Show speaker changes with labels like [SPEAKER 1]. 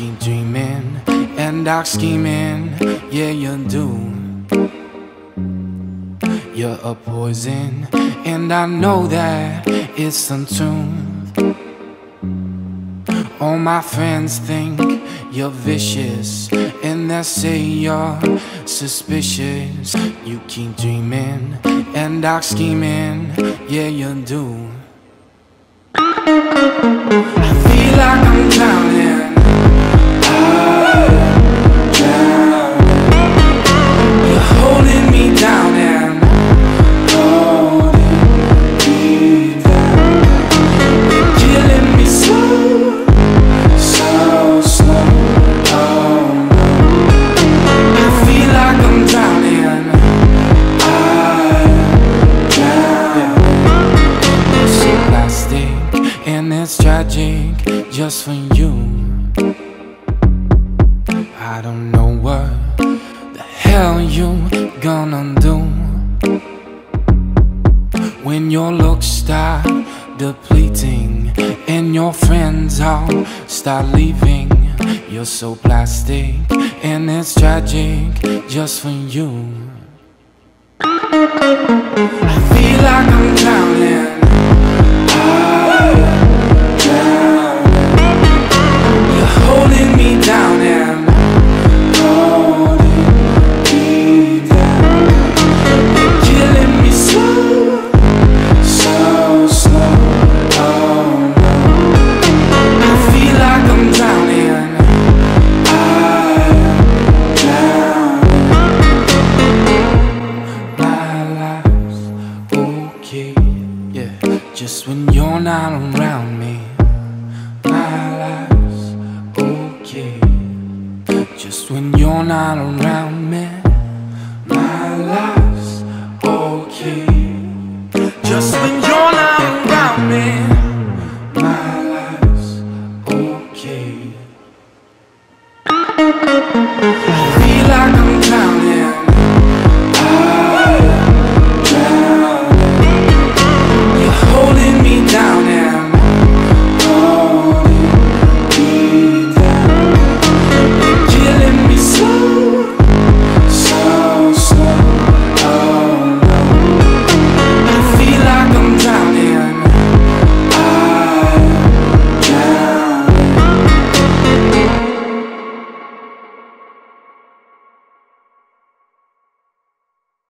[SPEAKER 1] and dark scheming, yeah, you do. You're a poison, and I know that it's untuned. All my friends think you're vicious, and they say you're suspicious. You keep dreaming and dark scheming, yeah, you do. Plastic and it's tragic just for you. I don't know what the hell you gonna do when your looks start depleting and your friends all start leaving. You're so plastic and it's tragic just for you. I feel like I'm drowning. Yeah. Just when you're not around me, my life's okay. Just when you're not around me, my life's okay. Just when you're not around me, my life's okay.